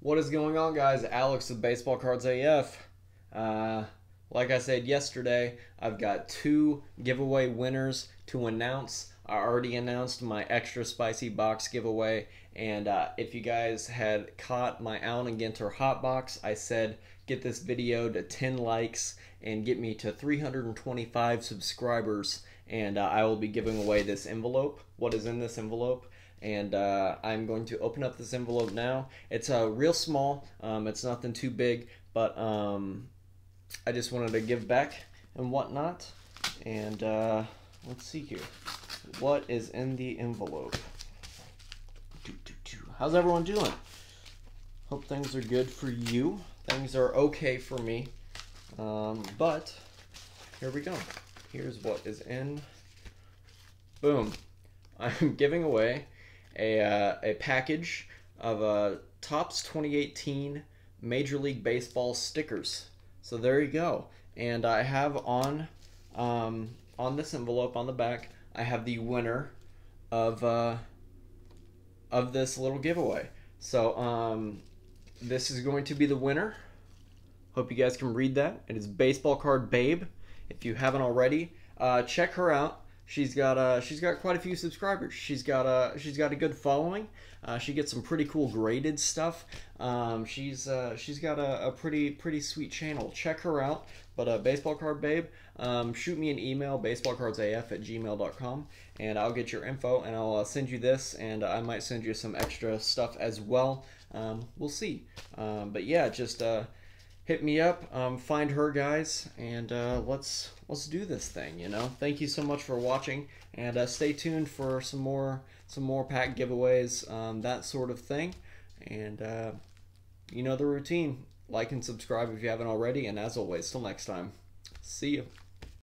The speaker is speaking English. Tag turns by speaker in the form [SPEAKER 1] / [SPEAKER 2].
[SPEAKER 1] What is going on, guys? Alex of Baseball Cards AF. Uh, like I said yesterday, I've got two giveaway winners to announce. I already announced my extra spicy box giveaway, and uh, if you guys had caught my Allen and Ginter hot box, I said get this video to 10 likes and get me to 325 subscribers, and uh, I will be giving away this envelope. What is in this envelope? And uh, I'm going to open up this envelope now. It's uh, real small. Um, it's nothing too big, but um, I just wanted to give back and whatnot. And uh, let's see here. What is in the envelope? How's everyone doing? Hope things are good for you. Things are okay for me. Um, but here we go. Here's what is in. Boom. I'm giving away a, uh, a package of uh, Topps 2018 Major League Baseball stickers. So there you go. And I have on um, on this envelope on the back, I have the winner of uh, of this little giveaway. So um, this is going to be the winner. Hope you guys can read that. It is Baseball Card Babe. If you haven't already, uh, check her out. She's got uh, she's got quite a few subscribers. She's got a she's got a good following. Uh, she gets some pretty cool graded stuff. Um, she's uh, she's got a, a, pretty pretty sweet channel. Check her out. But uh, baseball card babe, um, shoot me an email baseballcardsaf at gmail.com and I'll get your info and I'll uh, send you this and I might send you some extra stuff as well. Um, we'll see. Um, but yeah, just uh, hit me up, um, find her guys, and uh, let's let's do this thing. You know, thank you so much for watching, and uh, stay tuned for some more some more pack giveaways, um, that sort of thing. And uh, you know the routine. Like and subscribe if you haven't already, and as always, till next time, see you.